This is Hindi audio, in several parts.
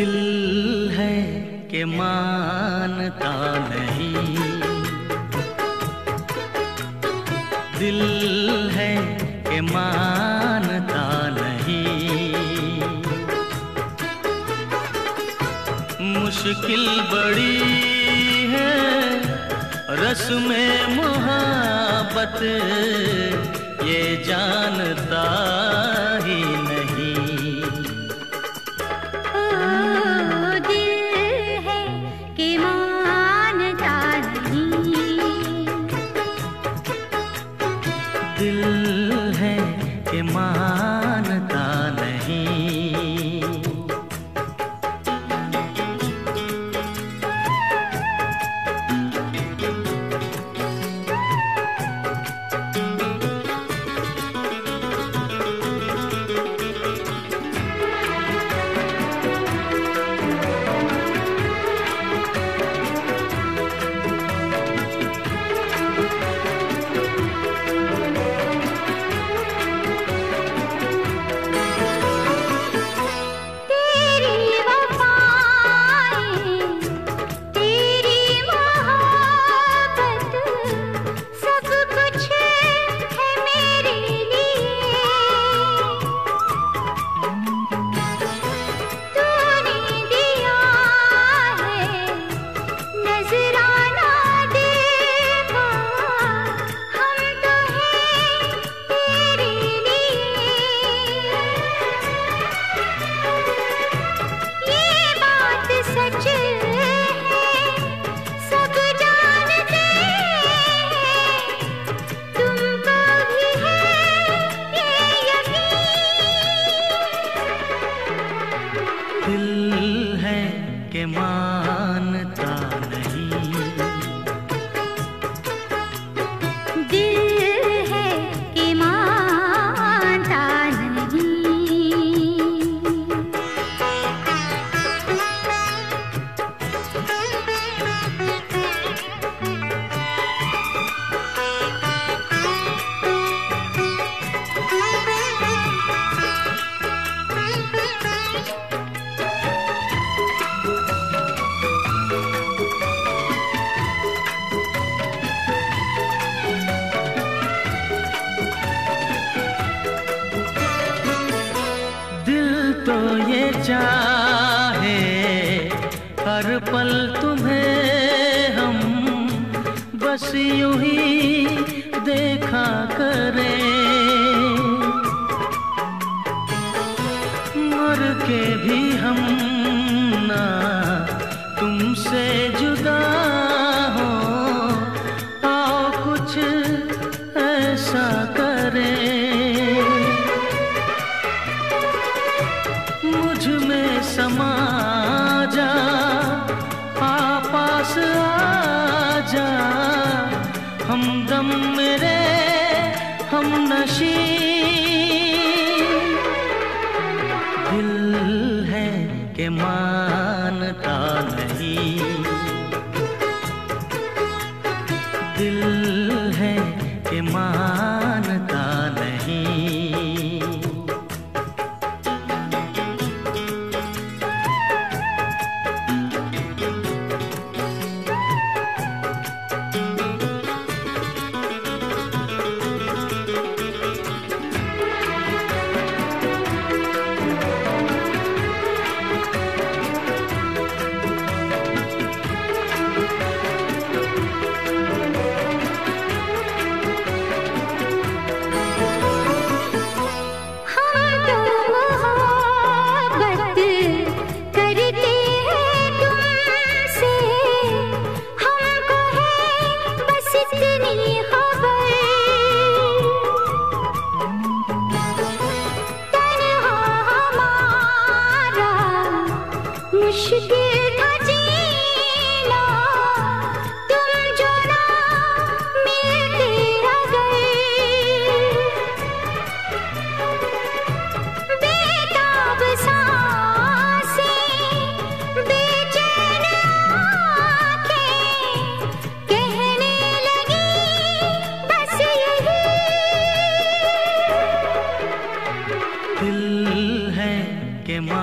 दिल है के मानता नहीं। दिल है के मानता नहीं। मुश्किल बड़ी है रस्म मोहब्बत, ये जानता कि मानता चाहे हर पल तुम्हें हम बस यूँ ही देखा करें। मर के भी हम ना तुमसे जुदा हो। आओ कुछ ऐसा जा। हमदम मेरे हम नशी दिल है के मानता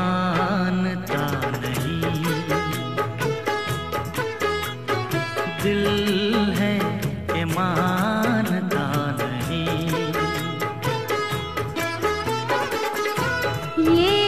मानता नहीं। दिल है कि मानता नहीं। ये